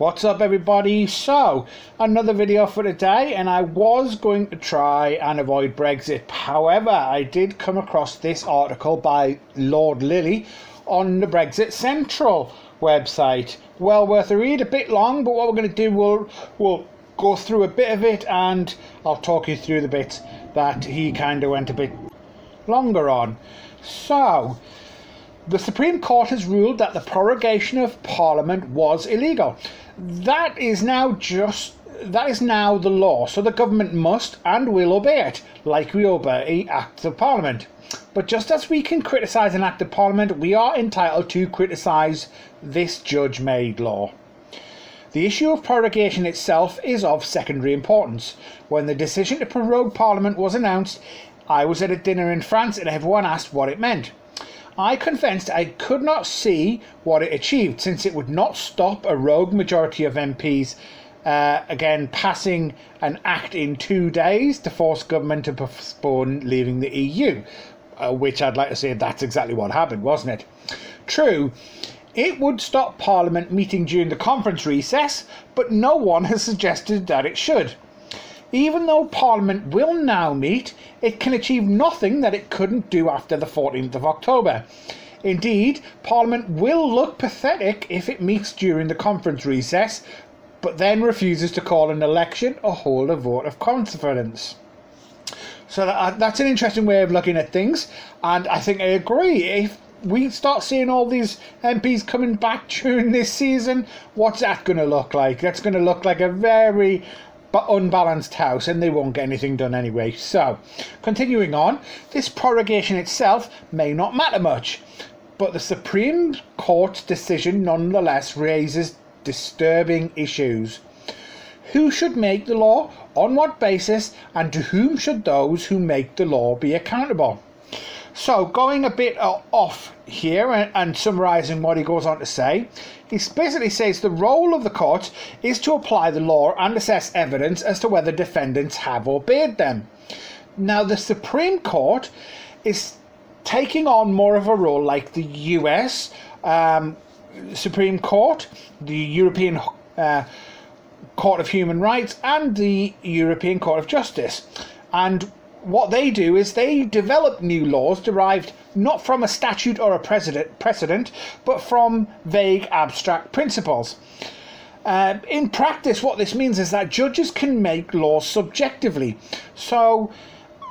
What's up everybody? So, another video for today and I was going to try and avoid Brexit. However, I did come across this article by Lord Lilley on the Brexit Central website. Well worth a read, a bit long, but what we're going to do, we'll, we'll go through a bit of it and I'll talk you through the bits that he kind of went a bit longer on. So, the Supreme Court has ruled that the prorogation of Parliament was illegal. That is now just that is now the law, so the government must and will obey it, like we obey acts of Parliament. But just as we can criticise an act of Parliament, we are entitled to criticise this judge made law. The issue of prorogation itself is of secondary importance. When the decision to prorogue Parliament was announced, I was at a dinner in France and everyone asked what it meant. I confessed I could not see what it achieved, since it would not stop a rogue majority of MPs uh, again passing an act in two days to force government to postpone leaving the EU, uh, which I'd like to say that's exactly what happened, wasn't it? True, it would stop Parliament meeting during the conference recess, but no one has suggested that it should. Even though Parliament will now meet, it can achieve nothing that it couldn't do after the 14th of October. Indeed, Parliament will look pathetic if it meets during the conference recess, but then refuses to call an election or hold a vote of confidence. So that, uh, that's an interesting way of looking at things, and I think I agree. If we start seeing all these MPs coming back during this season, what's that going to look like? That's going to look like a very but unbalanced house and they won't get anything done anyway. So, continuing on, this prorogation itself may not matter much, but the Supreme Court decision nonetheless raises disturbing issues. Who should make the law? On what basis? And to whom should those who make the law be accountable? So, going a bit uh, off here and, and summarising what he goes on to say, he basically says the role of the court is to apply the law and assess evidence as to whether defendants have obeyed them. Now, the Supreme Court is taking on more of a role like the US um, Supreme Court, the European uh, Court of Human Rights, and the European Court of Justice. And what they do is they develop new laws derived not from a statute or a precedent, precedent but from vague abstract principles. Uh, in practice, what this means is that judges can make laws subjectively. So,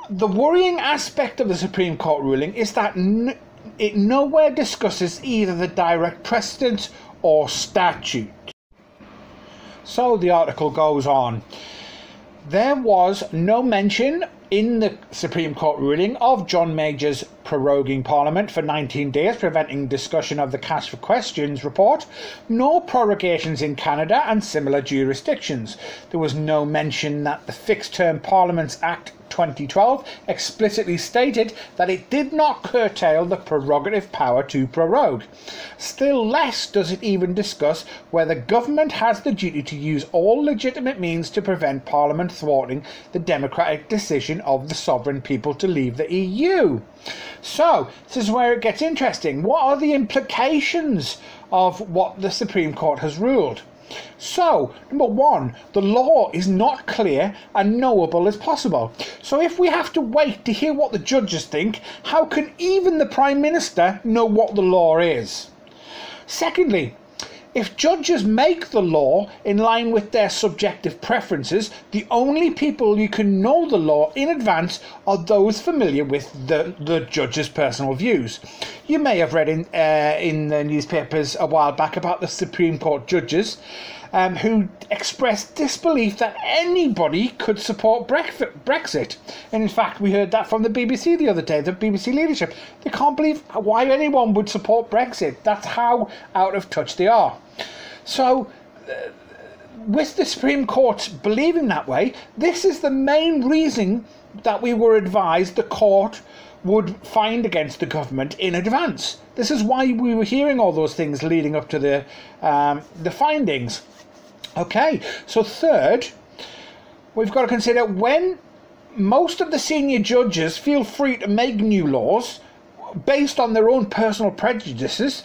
the worrying aspect of the Supreme Court ruling is that it nowhere discusses either the direct precedent or statute. So, the article goes on. There was no mention in the Supreme Court ruling of John Major's proroguing Parliament for 19 days, preventing discussion of the Cash for Questions report, nor prorogations in Canada and similar jurisdictions. There was no mention that the Fixed Term Parliaments Act 2012 explicitly stated that it did not curtail the prerogative power to prorogue. Still less does it even discuss whether government has the duty to use all legitimate means to prevent Parliament thwarting the democratic decision of the sovereign people to leave the EU. So, this is where it gets interesting. What are the implications of what the Supreme Court has ruled? So, number one, the law is not clear and knowable as possible. So, if we have to wait to hear what the judges think, how can even the Prime Minister know what the law is? Secondly, if judges make the law in line with their subjective preferences, the only people you can know the law in advance are those familiar with the, the judge's personal views. You may have read in, uh, in the newspapers a while back about the Supreme Court judges um, who expressed disbelief that anybody could support Brexit. And in fact, we heard that from the BBC the other day, the BBC leadership. They can't believe why anyone would support Brexit. That's how out of touch they are. So, uh, with the Supreme Court believing that way, this is the main reason that we were advised the court would find against the government in advance. This is why we were hearing all those things leading up to the um, the findings. Okay, so third, we've got to consider when most of the senior judges feel free to make new laws based on their own personal prejudices.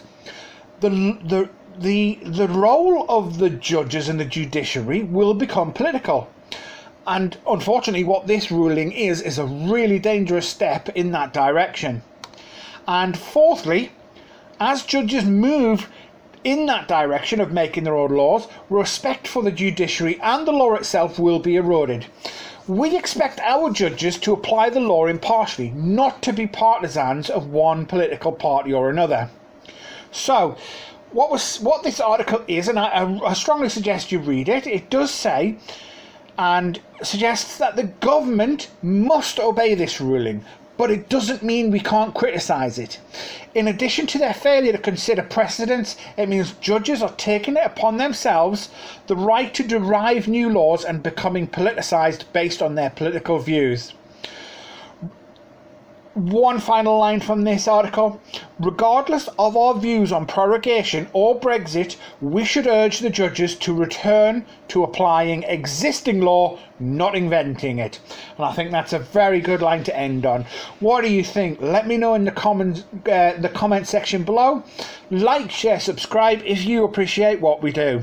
The, the, the, the role of the judges in the judiciary will become political. And unfortunately, what this ruling is, is a really dangerous step in that direction. And fourthly, as judges move in that direction of making their own laws, respect for the judiciary and the law itself will be eroded. We expect our judges to apply the law impartially, not to be partisans of one political party or another. So, what was what this article is, and I, I strongly suggest you read it. It does say and suggests that the government must obey this ruling, but it doesn't mean we can't criticise it. In addition to their failure to consider precedents, it means judges are taking it upon themselves the right to derive new laws and becoming politicised based on their political views one final line from this article. Regardless of our views on prorogation or Brexit, we should urge the judges to return to applying existing law, not inventing it. And I think that's a very good line to end on. What do you think? Let me know in the comments, uh, the comment section below. Like, share, subscribe if you appreciate what we do.